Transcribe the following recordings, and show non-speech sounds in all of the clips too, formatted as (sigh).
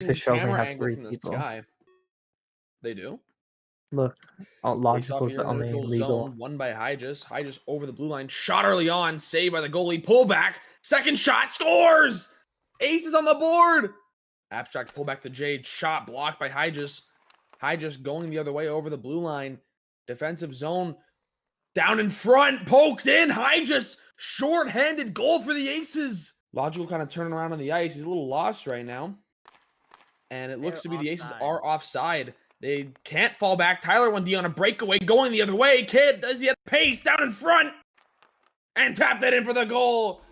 Officials camera have three from the people. They do. Look, all Face off logical's here the in the only legal. zone, won by Hygus. Hygus over the blue line, shot early on, saved by the goalie, Pullback. second shot, scores! Aces on the board! Abstract pullback to Jade, shot blocked by Hygus. Hygus going the other way over the blue line, defensive zone, down in front, poked in, Hygus, short-handed goal for the Aces. Logical kind of turning around on the ice, he's a little lost right now. And it looks to They're be the Aces are offside. They can't fall back. Tyler 1D on a breakaway going the other way. Kid, does he have pace down in front? And tapped it in for the goal.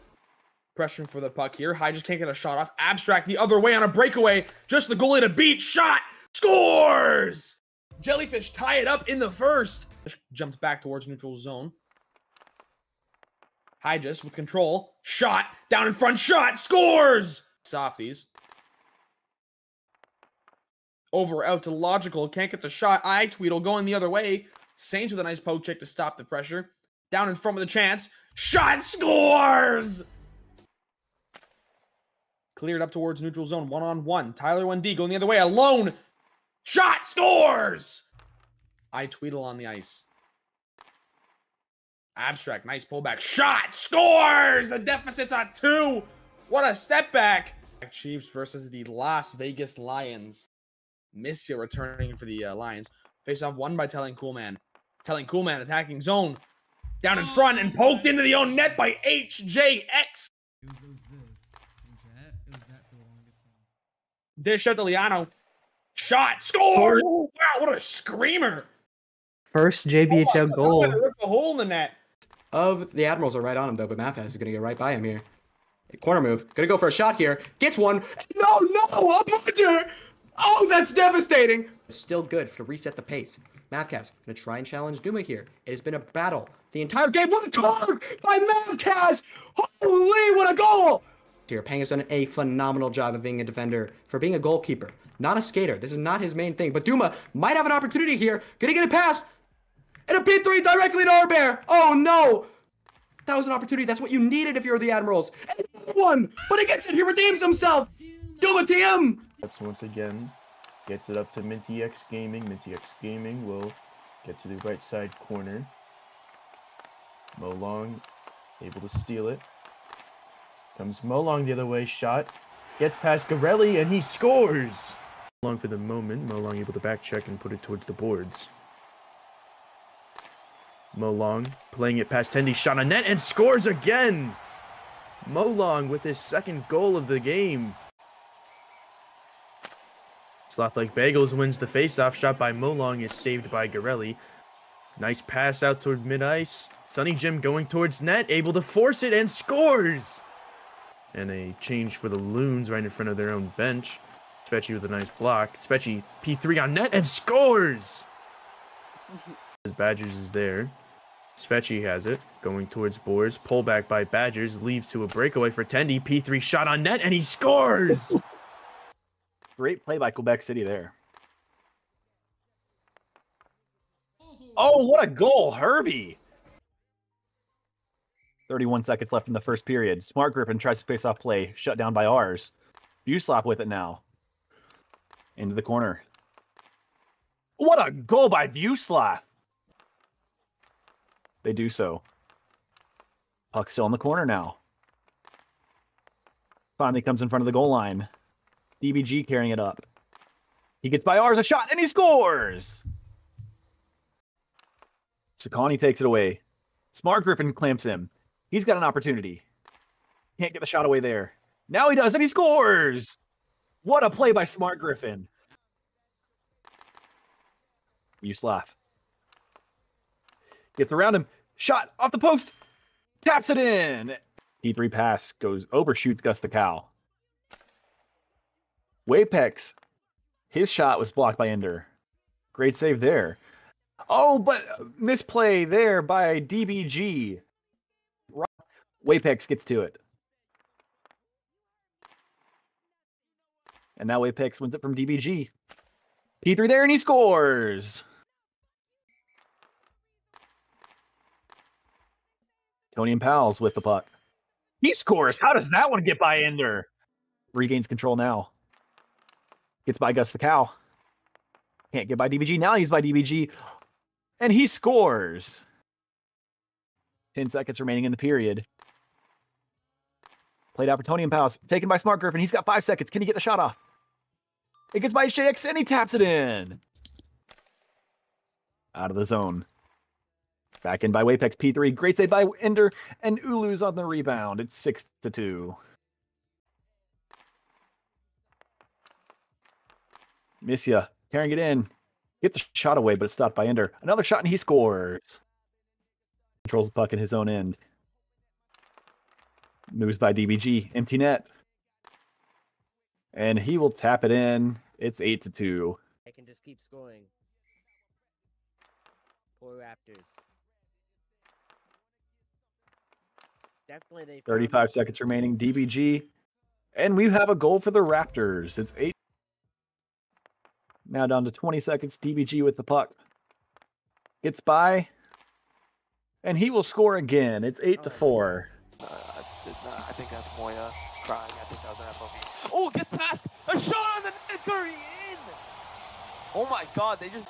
Pressure for the puck here. High just can't get a shot off. Abstract the other way on a breakaway. Just the goalie to beat. Shot. Scores! Jellyfish tie it up in the first. Jumped back towards neutral zone. Hygus with control. Shot. Down in front. Shot. Scores! Softies. Over out to Logical. Can't get the shot. I Tweedle going the other way. Saints with a nice poke check to stop the pressure. Down in front with a chance. Shot scores! Cleared up towards neutral zone. One on one. Tyler 1D going the other way. Alone. Shot scores! I Tweedle on the ice. Abstract. Nice pullback. Shot scores! The deficit's on two. What a step back. Chiefs versus the Las Vegas Lions. Missia returning for the uh, Lions. Face off won by Telling Coolman. Telling Coolman attacking zone. Down in front and poked into the own net by HJX. It was, it was this. It was that. It was that for the longest time. Dish out to Liano. Shot. Score. Wow, what a screamer. First JBHL goal. Ripped a hole in the net. of the Admirals are right on him though, but Mafaz is gonna get right by him here. Corner move, gonna go for a shot here. Gets one. No, no, up under. Oh, that's devastating. Still good to reset the pace. Mavcast gonna try and challenge Duma here. It has been a battle the entire game. What a carve by Mavcast! Holy, what a goal! Here, Pang has done a phenomenal job of being a defender for being a goalkeeper, not a skater. This is not his main thing. But Duma might have an opportunity here. Gonna get it past. And a P3 directly to Arbear. Oh no! That was an opportunity. That's what you needed if you're the Admirals. And one, but he gets it. He redeems himself. Duma TM. Once again, gets it up to Minty X Gaming. Minty X Gaming will get to the right side corner. Molong able to steal it. Comes Molong the other way, shot. Gets past Garelli and he scores! Molong for the moment, Molong able to back check and put it towards the boards. Molong playing it past Tendy, shot on net and scores again! Molong with his second goal of the game. Sloth like Bagels wins the faceoff. Shot by Molong is saved by Garelli. Nice pass out toward mid ice. Sunny Jim going towards net, able to force it and scores. And a change for the Loons right in front of their own bench. Sveci with a nice block. Sveci P3 on net and scores. (laughs) As Badgers is there. Sveci has it, going towards boards. Pullback by Badgers leaves to a breakaway for Tendy. P3 shot on net and he scores. (laughs) Great play by Quebec City there. Oh. oh, what a goal, Herbie! 31 seconds left in the first period. Smart Griffin tries to face off play, shut down by ours. Buslap with it now. Into the corner. What a goal by Buslap! They do so. Puck still in the corner now. Finally comes in front of the goal line. DBG carrying it up. He gets by ours a shot and he scores. Sakani takes it away. Smart Griffin clamps him. He's got an opportunity. Can't get the shot away there. Now he does and he scores. What a play by Smart Griffin. Uslav. Gets around him. Shot off the post. Taps it in. P3 pass goes overshoots Gus the Cow. Wapex, his shot was blocked by Ender. Great save there. Oh, but misplay there by DBG. Wapex gets to it. And now Wapex wins it from DBG. P3 there and he scores. Tony and Pals with the puck. He scores. How does that one get by Ender? Regains control now. Gets by Gus the Cow. Can't get by DBG. Now he's by DBG. And he scores. 10 seconds remaining in the period. Played out and Palace. Taken by Smart Griffin. He's got five seconds. Can he get the shot off? It gets by HJX and he taps it in. Out of the zone. Back in by Wapex P3. Great save by Ender. And Ulu's on the rebound. It's 6 to 2. Miss ya. Carrying it in. Get the shot away, but it's stopped by Ender. Another shot and he scores. Controls the puck in his own end. Moves by DBG. Empty net. And he will tap it in. It's 8 to 2. They can just keep scoring. Poor Raptors. Definitely they. 35 seconds remaining. DBG. And we have a goal for the Raptors. It's 8. Now down to 20 seconds. DBG with the puck. Gets by. And he will score again. It's 8 to 4. Uh, I think that's Moya crying. I think that was an FOV. Oh, gets past a shot on the net. It's gonna in. Oh my God, they just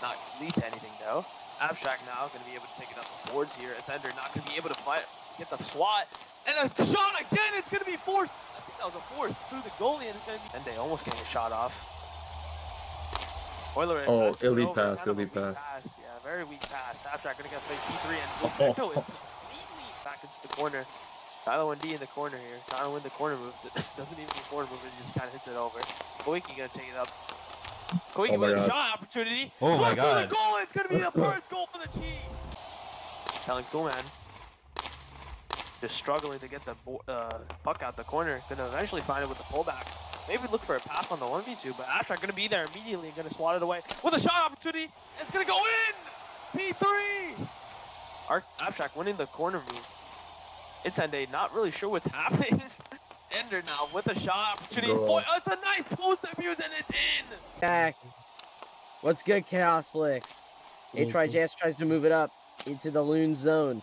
not lead to anything though. Abstract now gonna be able to take it up the boards here. It's Ender not gonna be able to fight, get the swat, and a shot again. It's gonna be forced. I think that was a force through the goalie, and it's gonna be. And they almost getting a shot off. Oiler Oh, passes elite over, pass, kind elite weak pass. Yeah, very weak pass. Abstract gonna get fake P3, and Roberto is completely back into the corner. Tyler 1D in the corner here. Tyler win the corner move. (laughs) Doesn't even do corner move, it just kind of hits it over. Koiki gonna take it up. Koiki Oh my with a shot opportunity. Oh my Shot for God. the goal. It's gonna be the (laughs) first goal for the Chiefs. Telling Kuman just struggling to get the uh, puck out the corner. Gonna eventually find it with the pullback. Maybe look for a pass on the 1v2, but Abstract gonna be there immediately and gonna swat it away with a shot opportunity. It's gonna go in. P3. Arc Abstract winning the corner move. It's Ender, not really sure what's (laughs) happening. Ender now with a shot opportunity. Boy, oh, it's a nice post abuse and it's in. Back. What's good, Chaos Flicks? HYJS tries to move it up into the Loon zone.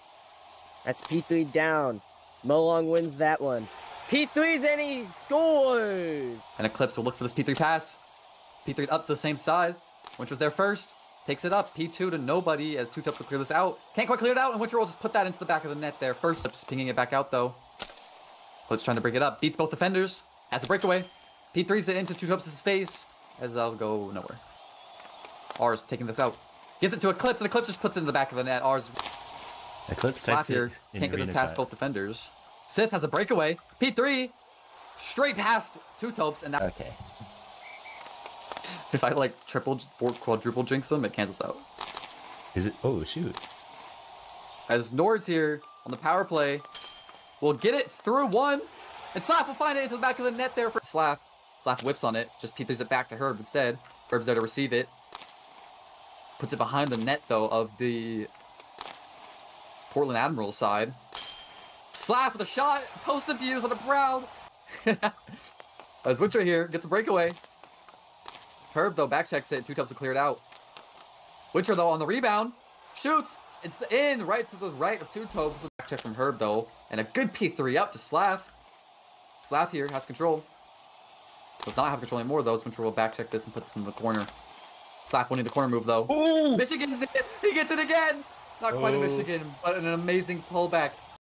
That's P3 down. Molong wins that one. P3's and he scores! And Eclipse will look for this P3 pass. P3 up to the same side. Winter was there first. Takes it up. P2 to nobody as two tips will clear this out. Can't quite clear it out, and Winter will just put that into the back of the net there. First tips pinging it back out though. Eclipse trying to break it up. Beats both defenders. Has a breakaway. P3's it into two tips' face as I'll go nowhere. R's taking this out. Gives it to Eclipse, and Eclipse just puts it in the back of the net. R's Eclipse slap takes here. Can't get this past both defenders. Sith has a breakaway. P3 straight past two topes, and that Okay. (laughs) if I like triple, four, quadruple jinx them, it cancels out. Is it? Oh shoot. As Nord's here on the power play, we'll get it through one, and Slaff will find it into the back of the net there for Slaff. Slaff whips on it, just P3s it back to Herb instead. Herb's there to receive it. Puts it behind the net though of the Portland Admiral side. Slaff with a shot, post abuse on a Brown. (laughs) As Witcher here gets a breakaway. Herb though back checks it, two tubs are cleared out. Witcher though on the rebound, shoots, it's in right to the right of two tobes. Back check from Herb though, and a good P3 up to Slav. Slav here has control. Does not have control anymore though. Winter will back check this and put this in the corner. Slav winning the corner move though. Ooh! Michigan's it. He gets it again. Not quite a Oh. Michigan, but an amazing pullback.